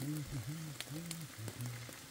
Mm-hmm. mm-hmm. mm-hmm. mm-hmm.